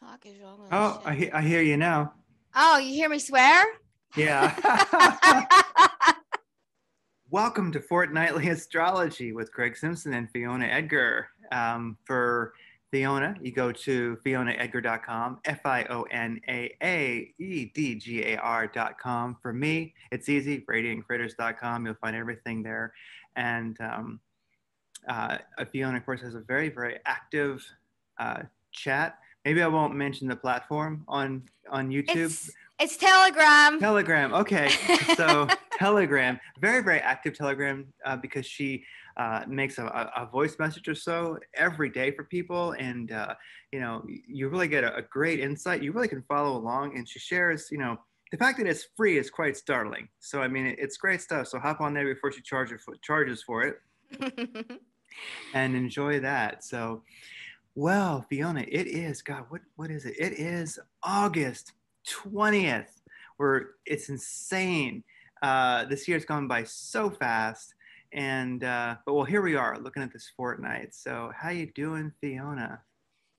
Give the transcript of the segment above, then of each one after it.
fuck is wrong with Oh, I, he- I hear you now. Oh, you hear me swear? Yeah. Welcome to Fortnightly Astrology with Craig Simpson and Fiona Aedgar. Um, for Fiona, you go to fionaaedgar.com, F I O N A A E D G A R.com. For me, it's easy, radiantcritters.com. You'll find everything there. And um, uh, Fiona, of course, has a very, very active uh, chat. Maybe I won't mention the platform on on YouTube. It's, it's Telegram. Telegram. Okay. So Telegram, very, very active Telegram uh, because she uh, makes a, a, voice message or so every day for people. And, uh, you know, you really get a, a great insight. You really can follow along. And she shares, you know, the fact that it's free is quite startling. So, I mean, it, it's great stuff. So hop on there before she charges for, charges for it and enjoy that. So, well, Fiona, it is God. What what is it? It is August twentieth. Where it's insane. Uh, this year's gone by so fast, and uh, but well, here we are looking at this fortnight. So, how you doing, Fiona?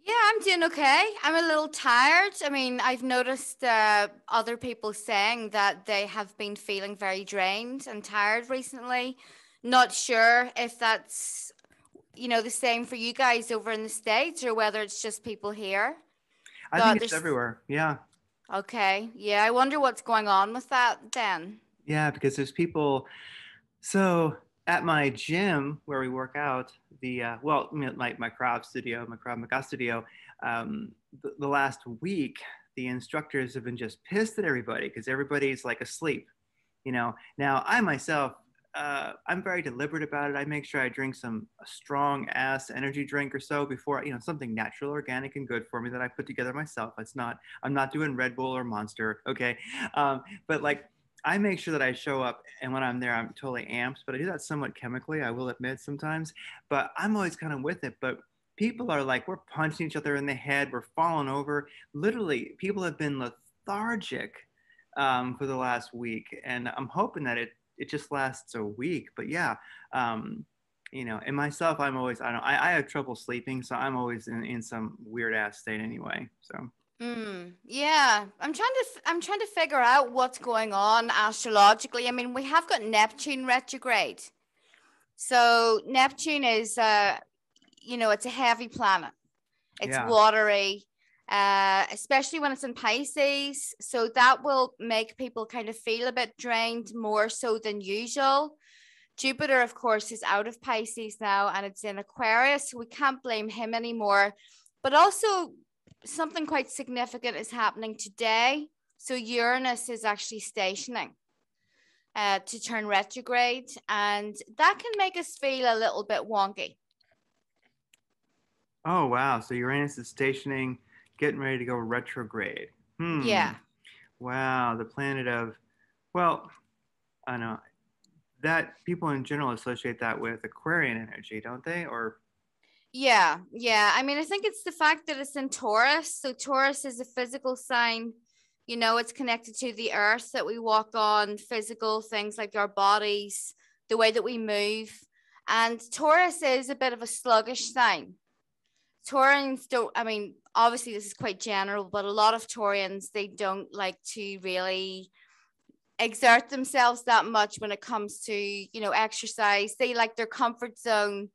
yeah, I'm doing okay. I'm a little tired. I mean, I've noticed uh, other people saying that they have been feeling very drained and tired recently. Not sure if that's you know the same for you guys over in the states or whether it's just people here. I God, think it's everywhere. Yeah, Okay. Yeah, I wonder what's going on with that then. yeah, because there's people. So at my gym where we work out, the uh, well, my my Krav studio, my Krav Maga studio, um, the, the last week, the instructors have been just pissed at everybody because everybody's like asleep. You know, now I myself, uh, I'm very deliberate about it. I make sure I drink some strong ass energy drink or so before, you know, something natural, organic, and good for me that I put together myself. It's not, I'm not doing Red Bull or Monster, okay? Um, but like, I make sure that I show up, and when I'm there, I'm totally amped. But I do that somewhat chemically, I will admit sometimes. But I'm always kind of with it. But people are like, we're punching each other in the head, we're falling over. Literally, people have been lethargic um, for the last week, and I'm hoping that it it just lasts a week. But yeah, um, you know, and myself, I'm always I don't I, I have trouble sleeping, so I'm always in, in some weird ass state anyway. So Mm, yeah, I'm trying to f- I'm trying to figure out what's going on astrologically. I mean, we have got Neptune retrograde. So Neptune is uh you know, it's a heavy planet. It's Yeah. watery. Uh, especially when it's in Pisces. So that will make people kind of feel a bit drained more so than usual. Jupiter, of course, is out of Pisces now and it's in Aquarius. So we can't blame him anymore. But also, something quite significant is happening today. So Uranus is actually stationing uh, to turn retrograde, and that can make us feel a little bit wonky. Oh wow! So Uranus is stationing, getting ready to go retrograde. Hmm. Yeah. Wow, the planet of, well, I know that people in general associate that with Aquarian energy, don't they? Or Yeah, yeah. I mean, I think it's the fact that it's in Taurus. So Taurus is a physical sign. You know, it's connected to the earth that we walk on, physical things like our bodies, the way that we move. And Taurus is a bit of a sluggish sign. Taurians don't, I mean, obviously this is quite general, but a lot of Taurians, they don't like to really exert themselves that much when it comes to, you know, exercise. They like their comfort zone.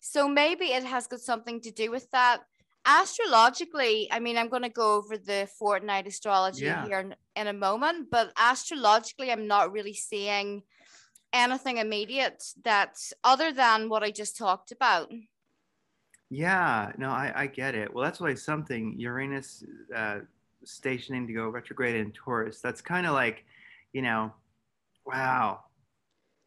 So maybe it has got something to do with that. Astrologically, I mean, I'm going to go over the fortnight astrology Yeah. here in, in a moment, but astrologically, I'm not really seeing anything immediate that other than what I just talked about. Yeah, no, I, I get it. Well, that's why something Uranus uh, stationing to go retrograde in Taurus. That's kind of like, you know, wow,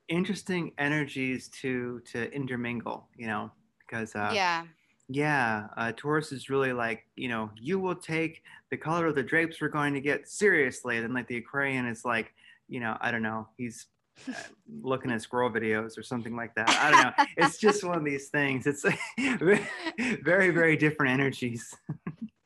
interesting energies to to intermingle. You know, because uh, yeah. Yeah, uh, Taurus is really like, you know, you will take the color of the drapes we're going to get seriously. And then, like, the Aquarian is like, you know, I don't know, he's Uh, looking at squirrel videos or something like that. I don't know. It's just one of these things. It's very, very different energies.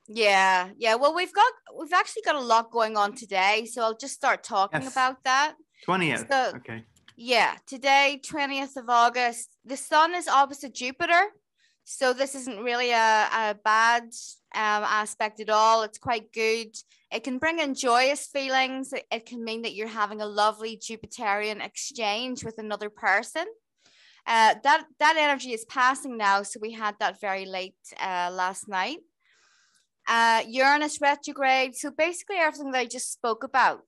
Yeah, yeah. Well, we've got we've actually got a lot going on today, so I'll just start talking Yes. about that. 20th. So- Okay. Yeah, today, 20th of August, the sun is opposite Jupiter. So this isn't really a, a bad um, aspect at all. It's quite good. It can bring in joyous feelings. It, it can mean that you're having a lovely Jupiterian exchange with another person. Uh, that that energy is passing now. So we had that very late uh, last night. Uh, Uranus retrograde. So basically everything that I just spoke about.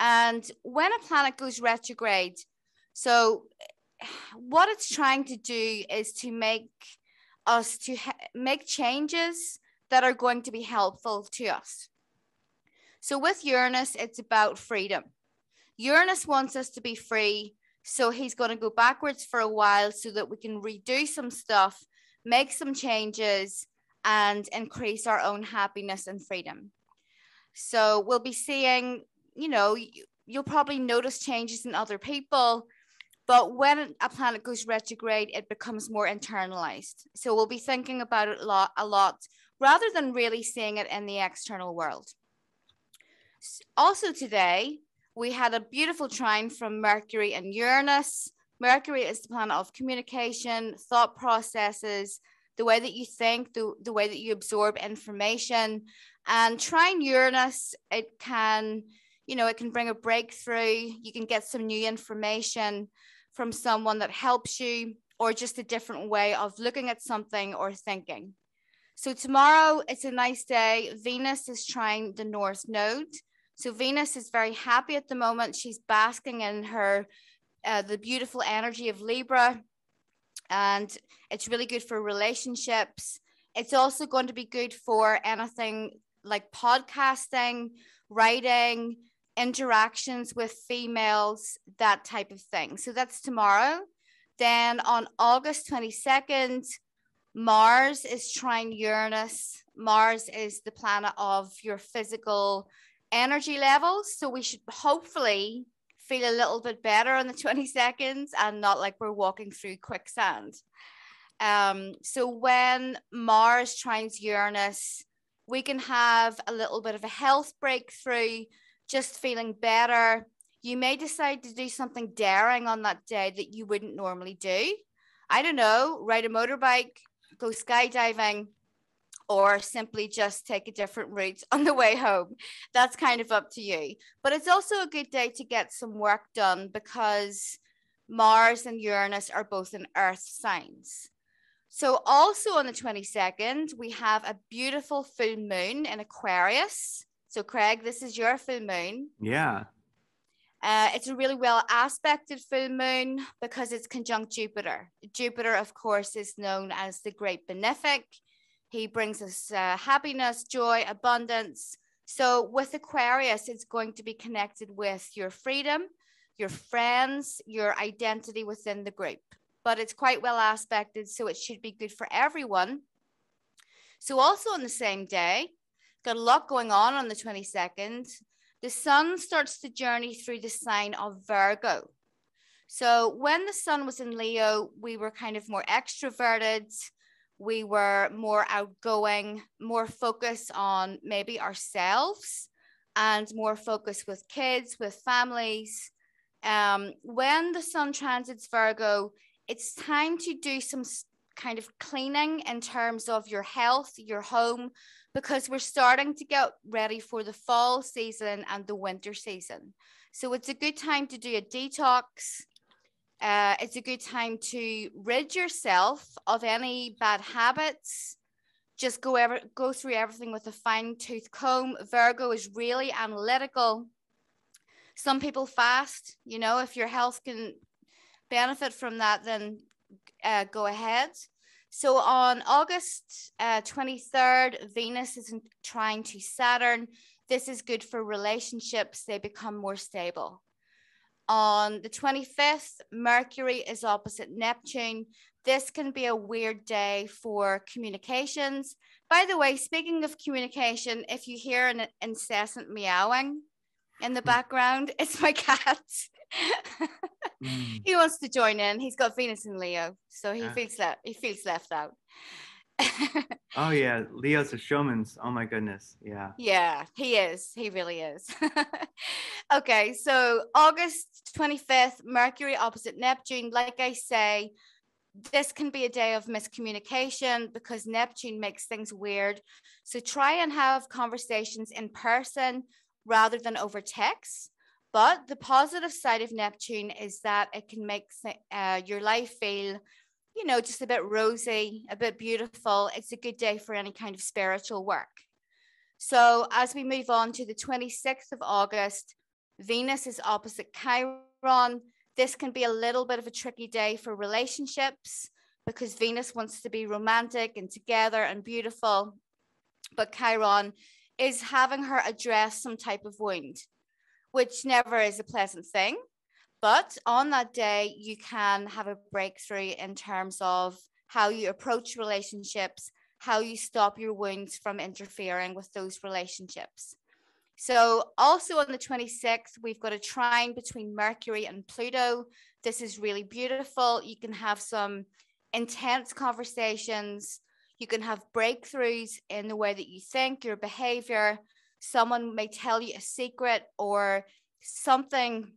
And when a planet goes retrograde, so what it's trying to do is to make us to ha- make changes that are going to be helpful to us. So with Uranus, it's about freedom. Uranus wants us to be free. So he's going to go backwards for a while so that we can redo some stuff, make some changes, and increase our own happiness and freedom. So we'll be seeing, you know, you'll probably notice changes in other people but when a planet goes retrograde, it becomes more internalized. So we'll be thinking about it a lot, a lot rather than really seeing it in the external world. Also, today, we had a beautiful trine from Mercury and Uranus. Mercury is the planet of communication, thought processes, the way that you think, the, the way that you absorb information. And trine Uranus, it can, you know, it can bring a breakthrough. You can get some new information from someone that helps you or just a different way of looking at something or thinking. So tomorrow it's a nice day. Venus is trine the North Node. So Venus is very happy at the moment. She's basking in her uh, the beautiful energy of Libra, and it's really good for relationships. It's also going to be good for anything like podcasting, writing, interactions with females, that type of thing. So that's tomorrow. Then on August 22nd, Mars is trine Uranus. Mars is the planet of your physical energy levels. So we should hopefully feel a little bit better on the 22nd and not like we're walking through quicksand. Um, so when Mars trines Uranus, we can have a little bit of a health breakthrough just feeling better. You may decide to do something daring on that day that you wouldn't normally do. I don't know, ride a motorbike, go skydiving, or simply just take a different route on the way home. That's kind of up to you. But it's also a good day to get some work done because Mars and Uranus are both in Earth signs. So, also on the 22nd, we have a beautiful full moon in Aquarius. So, Craig, this is your full moon. Yeah. Uh, it's a really well aspected full moon because it's conjunct Jupiter. Jupiter, of course, is known as the great benefic. He brings us uh, happiness, joy, abundance. So, with Aquarius, it's going to be connected with your freedom, your friends, your identity within the group. But it's quite well aspected, so it should be good for everyone. So, also on the same day, got a lot going on on the 22nd. The sun starts the journey through the sign of Virgo. So when the sun was in Leo, we were kind of more extroverted. We were more outgoing, more focused on maybe ourselves and more focused with kids, with families. Um, when the sun transits Virgo, it's time to do some kind of cleaning in terms of your health, your home, because we're starting to get ready for the fall season and the winter season. So it's a good time to do a detox. Uh, it's a good time to rid yourself of any bad habits. Just go ever go through everything with a fine tooth comb. Virgo is really analytical. Some people fast. You know, if your health can benefit from that, then uh, go ahead. So on August uh, 23rd, Venus is trine to Saturn. This is good for relationships, they become more stable. On the 25th, Mercury is opposite Neptune. This can be a weird day for communications. By the way, speaking of communication, if you hear an incessant meowing in the hmm. background, it's my cat mm. He wants to join in. He's got Venus in Leo, so he yeah. feels that he feels left out. oh yeah, Leo's a showman's. Oh my goodness, yeah. Yeah, he is. He really is. okay, so August twenty fifth, Mercury opposite Neptune. Like I say, this can be a day of miscommunication because Neptune makes things weird. So try and have conversations in person rather than over text. But the positive side of Neptune is that it can make uh, your life feel, you know, just a bit rosy, a bit beautiful. It's a good day for any kind of spiritual work. So as we move on to the 26th of August, Venus is opposite Chiron. This can be a little bit of a tricky day for relationships because Venus wants to be romantic and together and beautiful. But Chiron is having her address some type of wound, which never is a pleasant thing. But on that day, you can have a breakthrough in terms of how you approach relationships, how you stop your wounds from interfering with those relationships. So, also on the 26th, we've got a trine between Mercury and Pluto. This is really beautiful. You can have some intense conversations. You can have breakthroughs in the way that you think, your behavior. Someone may tell you a secret or something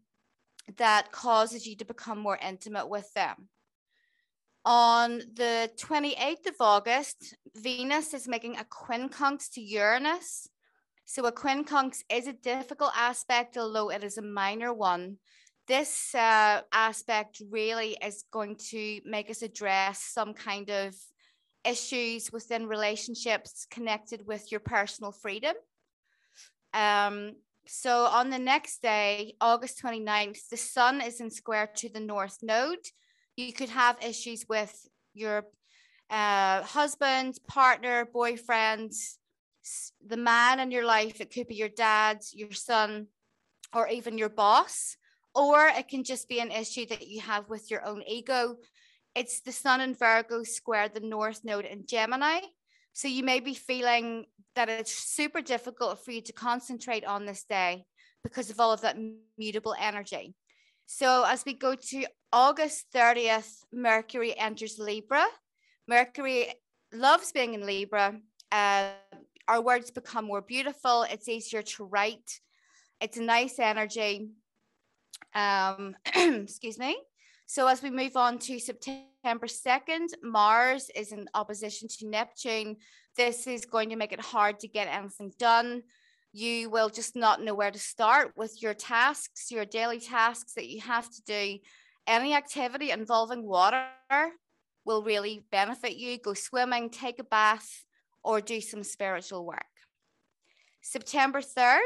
that causes you to become more intimate with them. On the 28th of August, Venus is making a quincunx to Uranus. So a quincunx is a difficult aspect, although it is a minor one. This uh, aspect really is going to make us address some kind of issues within relationships connected with your personal freedom. Um, so on the next day, August 29th, the sun is in square to the north node. You could have issues with your uh, husband, partner, boyfriend, the man in your life. It could be your dad, your son, or even your boss. Or it can just be an issue that you have with your own ego. It's the sun in Virgo square the North Node in Gemini. So you may be feeling that it's super difficult for you to concentrate on this day because of all of that mutable energy. So as we go to August 30th, Mercury enters Libra. Mercury loves being in Libra. Uh, our words become more beautiful. It's easier to write. It's a nice energy. Um, excuse me. So as we move on to September 2nd, Mars is in opposition to Neptune. This is going to make it hard to get anything done. You will just not know where to start with your tasks, your daily tasks that you have to do. Any activity involving water will really benefit you. Go swimming, take a bath, or do some spiritual work. September 3rd,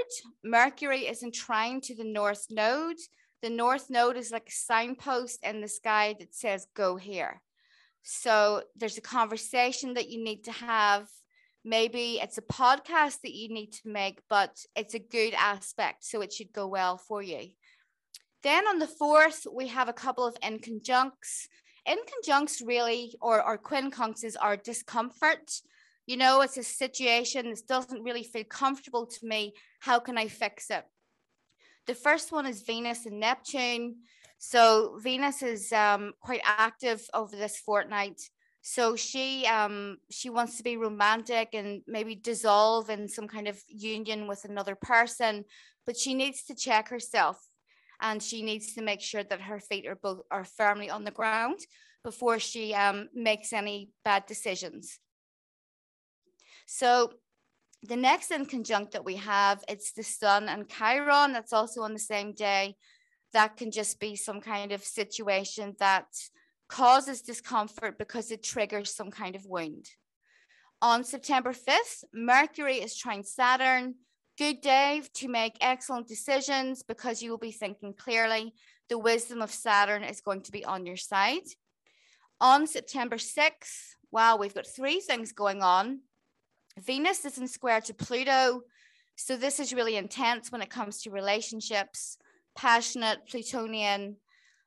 Mercury is in trine to the North Node. The North Node is like a signpost in the sky that says, go here. So there's a conversation that you need to have. Maybe it's a podcast that you need to make, but it's a good aspect. So it should go well for you. Then on the 4th, we have a couple of inconjuncts. Inconjuncts really, or, or quincunxes, are discomfort you know, it's a situation that doesn't really feel comfortable to me. How can I fix it? The first one is Venus and Neptune. So Venus is um, quite active over this fortnight. So she um, she wants to be romantic and maybe dissolve in some kind of union with another person, but she needs to check herself and she needs to make sure that her feet are both are firmly on the ground before she um, makes any bad decisions. So the next inconjunct that we have, it's the sun and Chiron. That's also on the same day. That can just be some kind of situation that causes discomfort because it triggers some kind of wound. On September 5th, Mercury is trine Saturn. Good day to make excellent decisions because you will be thinking clearly. The wisdom of Saturn is going to be on your side. On September 6th, wow, we've got three things going on. Venus is in square to Pluto. So this is really intense when it comes to relationships, passionate, Plutonian.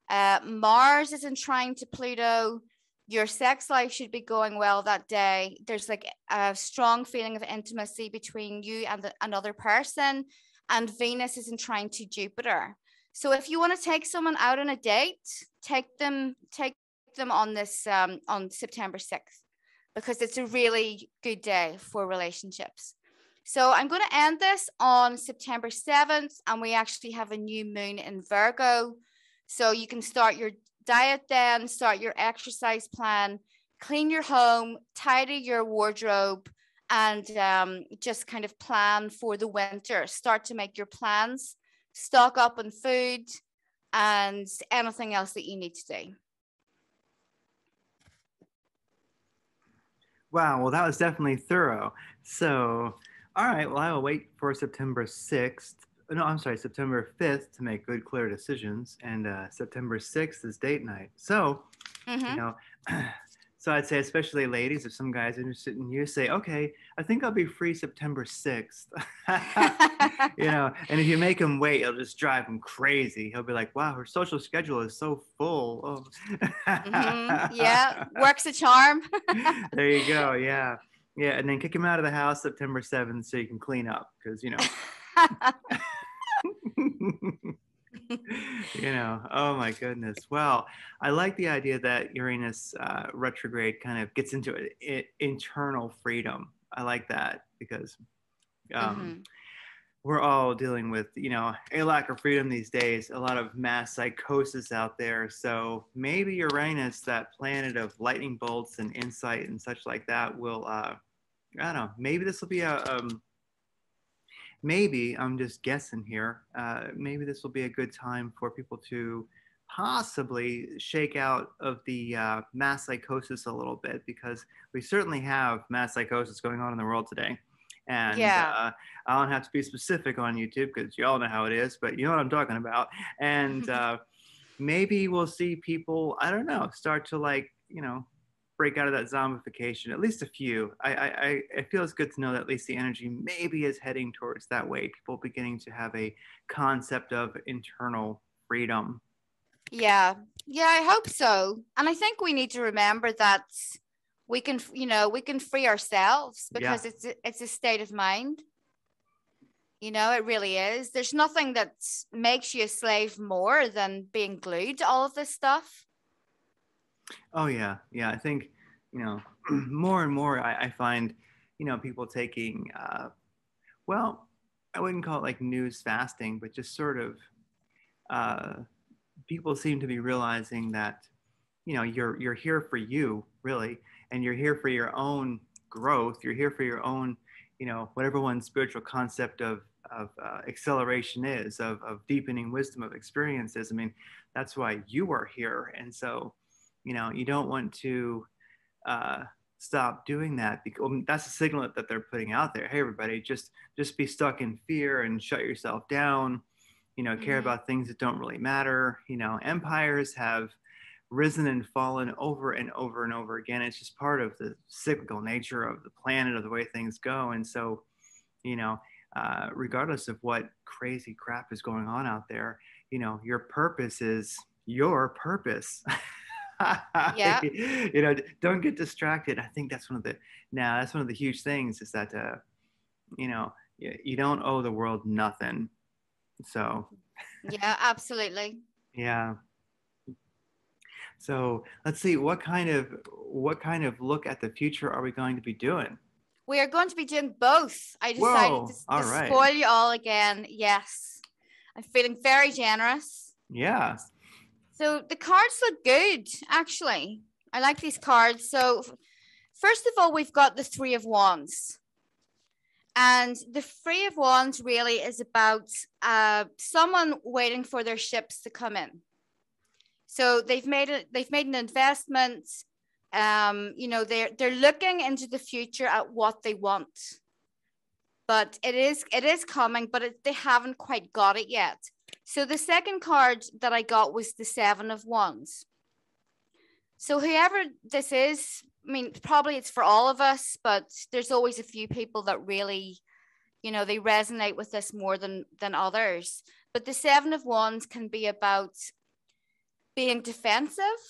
Uh, Mars is in trine to Pluto. Your sex life should be going well that day. There's like a strong feeling of intimacy between you and the, another person. And Venus is in trine to Jupiter. So if you want to take someone out on a date, take them, take them on this um, on September 6th because it's a really good day for relationships. So I'm going to end this on September 7th, and we actually have a new moon in Virgo. So you can start your diet then, start your exercise plan, clean your home, tidy your wardrobe, and um, just kind of plan for the winter. Start to make your plans, stock up on food, and anything else that you need to do. Wow, well, that was definitely thorough. So, all right, well, I will wait for September 6th. No, I'm sorry, September 5th to make good, clear decisions. And uh, September 6th is date night. So, mm-hmm. you know, So I'd say, especially ladies, if some guy's interested in you, say, okay, I think I'll be free September 6th. you know, and if you make him wait, it'll just drive him crazy. He'll be like, wow, her social schedule is so full. Oh. mm-hmm. Yeah, works a charm. there you go. Yeah. Yeah. And then kick him out of the house September 7th so you can clean up because, you know. you know, oh my goodness. Well, I like the idea that Uranus uh, retrograde kind of gets into it, it, internal freedom. I like that because um, mm-hmm. we're all dealing with, you know, a lack of freedom these days, a lot of mass psychosis out there. So maybe Uranus, that planet of lightning bolts and insight and such like that, will, uh, I don't know, maybe this will be a, um, maybe I'm just guessing here. Uh, maybe this will be a good time for people to possibly shake out of the uh, mass psychosis a little bit because we certainly have mass psychosis going on in the world today. And yeah. uh, I don't have to be specific on YouTube because you all know how it is, but you know what I'm talking about. And uh, maybe we'll see people, I don't know, start to like, you know, break out of that zombification, at least a few. I, I, I feel it's good to know that at least the energy maybe is heading towards that way. People beginning to have a concept of internal freedom. Yeah. Yeah, I hope so. And I think we need to remember that we can, you know, we can free ourselves because yeah. it's a, it's a state of mind. You know, it really is. There's nothing that makes you a slave more than being glued to all of this stuff. Oh yeah, yeah. I think you know more and more I, I find you know people taking uh, well, I wouldn't call it like news fasting, but just sort of uh, people seem to be realizing that you know you're you're here for you really, and you're here for your own growth. You're here for your own you know whatever one's spiritual concept of of uh, acceleration is of, of deepening wisdom of experiences i mean that's why you are here and so you know you don't want to uh, stop doing that because that's a signal that they're putting out there. Hey everybody just just be stuck in fear and shut yourself down. You know care mm-hmm. about things that don't really matter. You know empires have risen and fallen over and over and over again. It's just part of the cyclical nature of the planet of the way things go. And so you know uh, regardless of what crazy crap is going on out there you know your purpose is your purpose yeah. you know, don't get distracted. I think that's one of the now that's one of the huge things is that uh, you know you, you don't owe the world nothing. So. yeah, absolutely. yeah. So let's see what kind of what kind of look at the future are we going to be doing? We are going to be doing both. I decided Whoa, to, to right. spoil you all again. Yes, I'm feeling very generous. Yeah. So the cards look good, actually. I like these cards. So first of all, we've got the Three of Wands. And the Three of Wands really is about uh, someone waiting for their ships to come in. So they've made it. They've made an investment. Um, you know, they're they're looking into the future at what they want, but it is it is coming, but it, they haven't quite got it yet. So the second card that I got was the Seven of Wands. So whoever this is, I mean, probably it's for all of us, but there's always a few people that really, you know, they resonate with this more than than others. But the Seven of Wands can be about being defensive,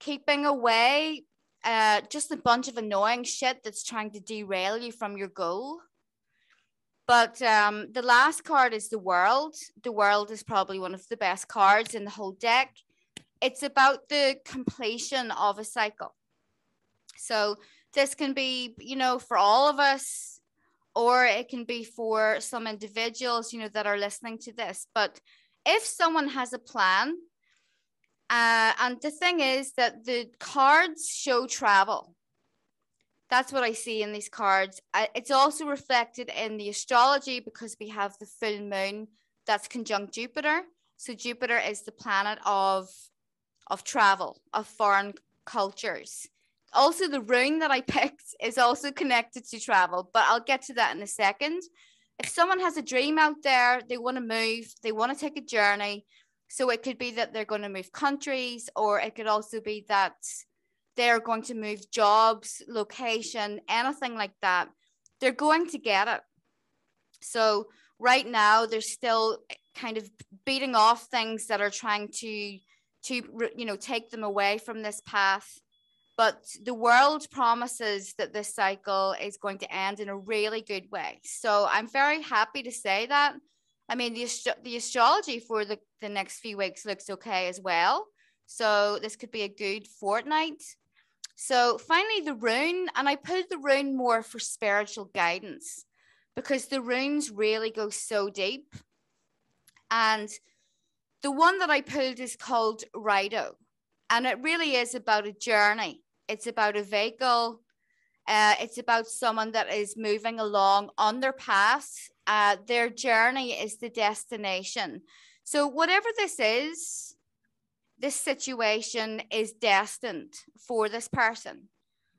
keeping away, uh, just a bunch of annoying shit that's trying to derail you from your goal. But um, the last card is the world. The world is probably one of the best cards in the whole deck. It's about the completion of a cycle. So this can be, you know, for all of us, or it can be for some individuals, you know, that are listening to this. But if someone has a plan Uh, and the thing is that the cards show travel. That's what I see in these cards. it's also reflected in the astrology because we have the full moon that's conjunct Jupiter. So Jupiter is the planet of of travel, of foreign cultures. Also, the rune that I picked is also connected to travel, but I'll get to that in a second. If someone has a dream out there, they want to move, they want to take a journey. So it could be that they're going to move countries, or it could also be that they're going to move jobs, location, anything like that. They're going to get it. So right now, they're still kind of beating off things that are trying to to you know take them away from this path but the world promises that this cycle is going to end in a really good way so i'm very happy to say that i mean the, the astrology for the, the next few weeks looks okay as well so this could be a good fortnight so finally, the rune, and I put the rune more for spiritual guidance because the runes really go so deep. And the one that I pulled is called Raido, and it really is about a journey. It's about a vehicle. Uh, it's about someone that is moving along on their path. Uh, their journey is the destination. So whatever this is, this situation is destined for this person.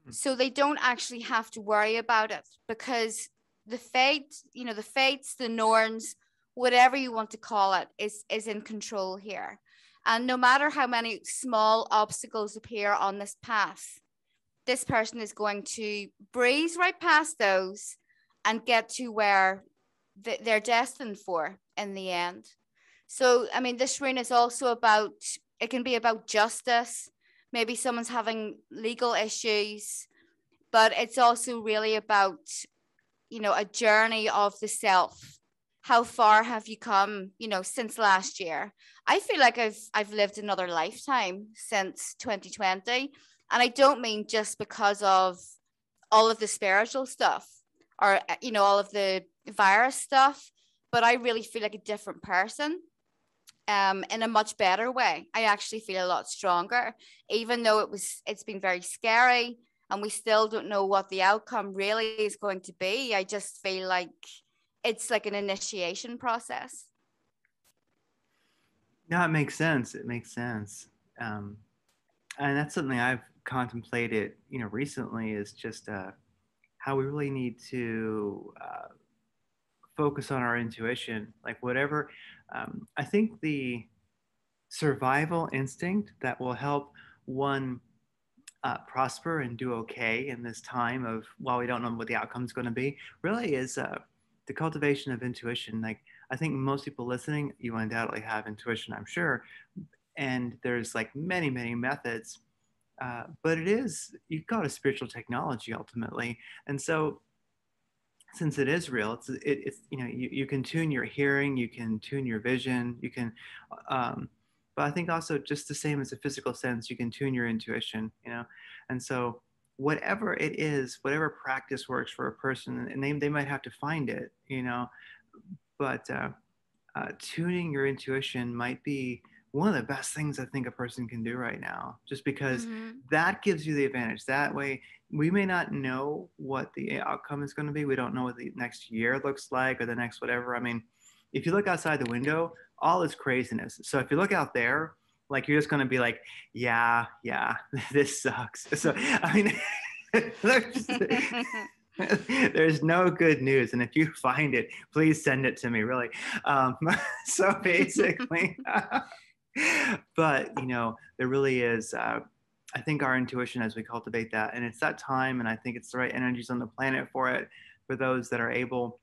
Hmm. So they don't actually have to worry about it because the fate, you know, the fates, the norns, whatever you want to call it, is is in control here. And no matter how many small obstacles appear on this path, this person is going to breeze right past those and get to where they're destined for in the end. So, I mean, this rune is also about it can be about justice. Maybe someone's having legal issues, but it's also really about, you know, a journey of the self. How far have you come, you know, since last year? I feel like I've I've lived another lifetime since 2020. And I don't mean just because of all of the spiritual stuff or you know all of the virus stuff, but I really feel like a different person um, in a much better way. I actually feel a lot stronger, even though it was it's been very scary and we still don't know what the outcome really is going to be. I just feel like it's like an initiation process. No, it makes sense. It makes sense. Um, and that's something I've contemplated, you know, recently is just uh, how we really need to uh, focus on our intuition. Like whatever, um, I think the survival instinct that will help one uh, prosper and do okay in this time of while we don't know what the outcome is going to be really is uh, the cultivation of intuition. Like i think most people listening you undoubtedly have intuition i'm sure and there's like many many methods uh, but it is you've got a spiritual technology ultimately. And so since it is real, it's it, it's you know you, you can tune your hearing, you can tune your vision, you can, um, but I think also just the same as a physical sense, you can tune your intuition, you know, and so whatever it is, whatever practice works for a person, and they they might have to find it, you know, but uh, uh, tuning your intuition might be one of the best things I think a person can do right now, just because mm-hmm. that gives you the advantage. That way, we may not know what the outcome is going to be. We don't know what the next year looks like or the next whatever. I mean, if you look outside the window, all is craziness. So if you look out there, like you're just going to be like, yeah, yeah, this sucks. So, I mean, there's no good news and if you find it please send it to me really um, so basically but you know, there really is. Uh, I think our intuition as we cultivate that, and it's that time, and I think it's the right energies on the planet for it. For those that are able,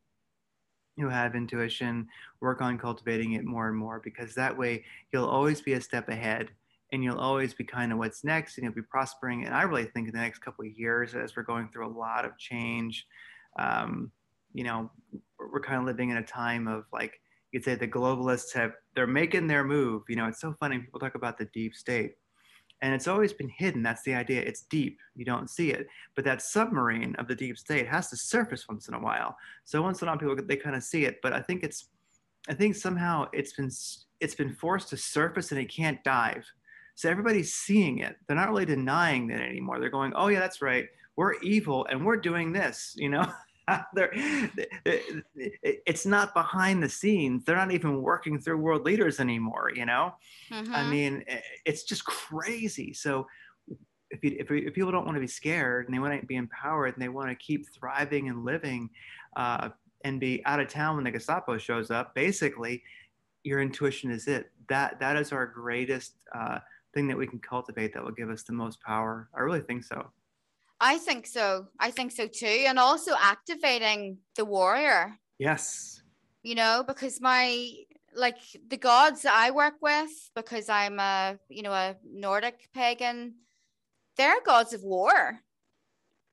who have intuition, work on cultivating it more and more, because that way you'll always be a step ahead, and you'll always be kind of what's next, and you'll be prospering. And I really think in the next couple of years, as we're going through a lot of change, um, you know, we're kind of living in a time of like you'd say the globalists have they're making their move you know it's so funny people talk about the deep state and it's always been hidden that's the idea it's deep you don't see it but that submarine of the deep state has to surface once in a while so once in a while people they kind of see it but i think it's i think somehow it's been it's been forced to surface and it can't dive So everybody's seeing it. They're not really denying it anymore. They're going, oh, yeah, that's right. We're evil and we're doing this, you know? They're, it's not behind the scenes. They're not even working through world leaders anymore, you know? Mm-hmm. I mean, it's just crazy. So if, you, if, if, people don't want to be scared and they want to be empowered and they want to keep thriving and living uh, and be out of town when the Gestapo shows up, basically, your intuition is it. That that is our greatest uh, thing that we can cultivate that will give us the most power. I really think so. I think so. I think so too. And also activating the warrior. Yes. You know, because my like the gods that I work with, because I'm a you know a Nordic pagan, they're gods of war.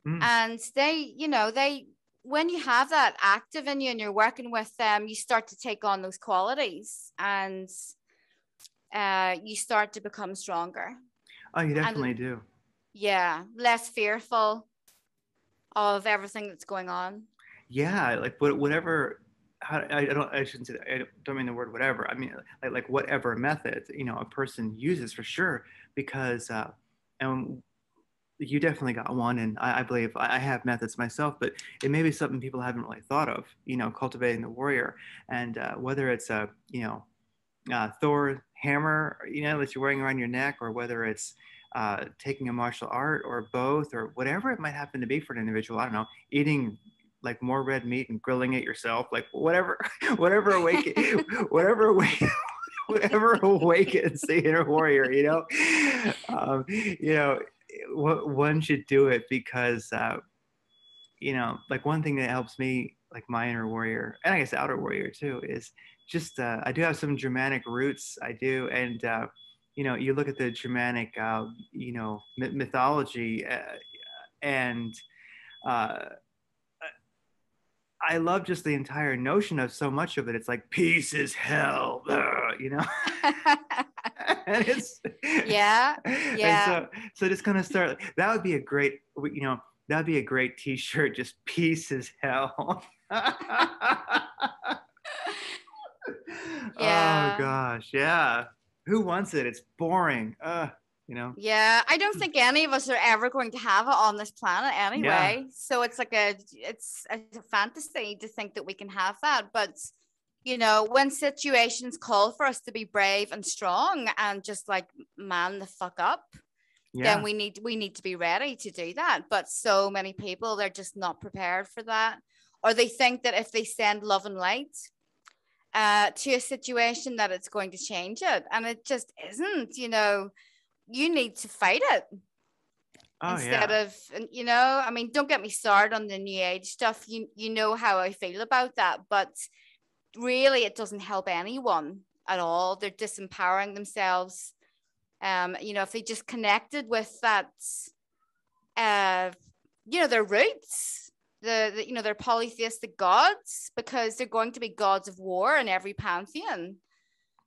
Mm. And they, you know, they when you have that active in you and you're working with them, you start to take on those qualities and uh, you start to become stronger. Oh, you definitely and, do. Yeah, less fearful of everything that's going on. Yeah, like whatever. How, I don't. I shouldn't say. That, I don't mean the word whatever. I mean like like whatever method you know a person uses for sure because uh, and you definitely got one and I, I, believe i have methods myself but it may be something people haven't really thought of you know cultivating the warrior and uh, whether it's a you know uh, thor hammer you know that you're wearing around your neck or whether it's uh, taking a martial art or both or whatever it might happen to be for an individual i don't know eating like more red meat and grilling it yourself like whatever whatever awaken whatever awaken whatever awakens the inner warrior you know? Um, you know one should do it because uh, you know like one thing that helps me like my inner warrior and i guess outer warrior too is just uh, i do have some germanic roots i do and uh, you know you look at the germanic uh, you know mythology uh, and uh, I love just the entire notion of so much of it. It's like peace is hell, you know. and it's yeah, yeah. So, so just kind of start. That would be a great, you know, that would be a great T-shirt. Just peace is hell. yeah. Oh gosh, yeah. Who wants it? It's boring. Uh, you know. Yeah, I don't think any of us are ever going to have it on this planet anyway. Yeah. So it's like a, it's a fantasy to think that we can have that, but you know, when situations call for us to be brave and strong and just like man the fuck up, yeah. then we need we need to be ready to do that. But so many people they're just not prepared for that, or they think that if they send love and light uh, to a situation that it's going to change it, and it just isn't. You know, you need to fight it. Oh, instead yeah. of you know i mean don't get me started on the new age stuff you you know how i feel about that but really it doesn't help anyone at all. They're disempowering themselves. Um, you know, if they just connected with that, uh, you know, their roots, the, the you know, they're polytheistic gods, because they're going to be gods of war in every pantheon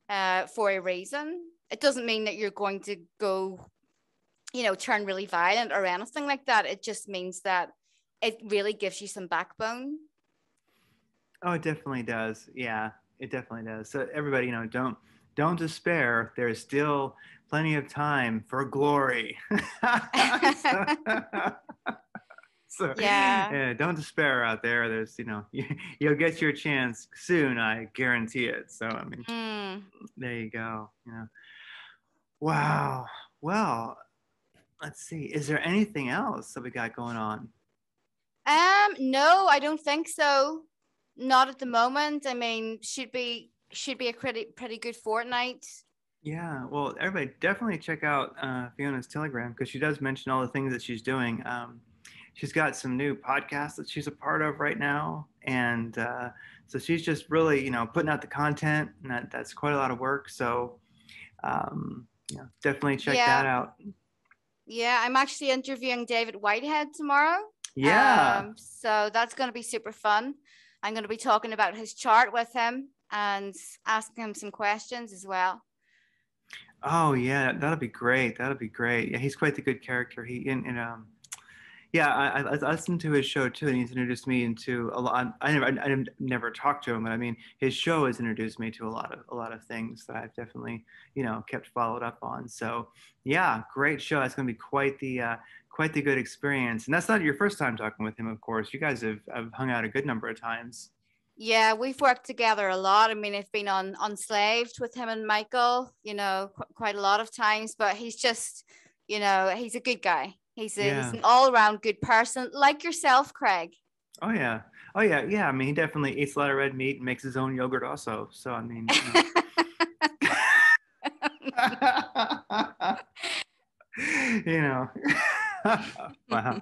uh, for a reason. It doesn't mean that you're going to go, you know, turn really violent or anything like that. It just means that it really gives you some backbone Oh, it definitely does. Yeah, it definitely does. So everybody, you know, don't don't despair. There's still plenty of time for glory. so, so, yeah. yeah, don't despair out there. There's, you know, you, will get your chance soon. I guarantee it. So I mean, mm. there you go. You know, wow. Well, let's see. Is there anything else that we got going on? Um, no, I don't think so. Not at the moment. I mean, should be should be a pretty pretty good fortnight. Yeah, well, everybody definitely check out uh, Fiona's Telegram because she does mention all the things that she's doing. Um, she's got some new podcasts that she's a part of right now, and uh, so she's just really, you know, putting out the content, and that, that's quite a lot of work. So, um, yeah, definitely check yeah. that out. Yeah, I'm actually interviewing David Whitehead tomorrow. Yeah. Um, so that's going to be super fun. I'm going to be talking about his chart with him and asking him some questions as well. Oh yeah, that'll be great. That'll be great. Yeah, he's quite the good character. He in, in um, yeah, I, I, listened to his show too, and he's introduced me into a lot. I never, I, I never talked to him, but I mean, his show has introduced me to a lot of a lot of things that I've definitely, you know, kept followed up on. So, yeah, great show. It's going to be quite the uh, quite the good experience. And that's not your first time talking with him, of course. You guys have, have hung out a good number of times. Yeah, we've worked together a lot. I mean, I've been on Unslaved with him and Michael, you know, qu- quite a lot of times. But he's just, you know, he's a good guy. He's, a, yeah. he's an all around good person, like yourself, Craig. Oh yeah, oh yeah, yeah. I mean, he definitely eats a lot of red meat and makes his own yogurt also. So I mean. You know. you know. wow.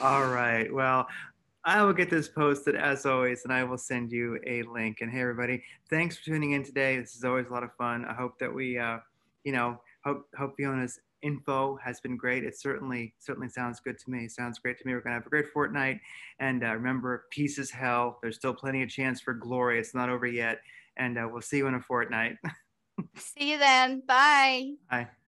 All right. Well, I will get this posted as always, and I will send you a link. And hey, everybody, thanks for tuning in today. This is always a lot of fun. I hope that we, uh, you know, hope hope Fiona's info has been great. It certainly certainly sounds good to me. Sounds great to me. We're gonna have a great fortnight, and uh, remember, peace is hell. There's still plenty of chance for glory. It's not over yet, and uh, we'll see you in a fortnight. see you then. Bye. Bye.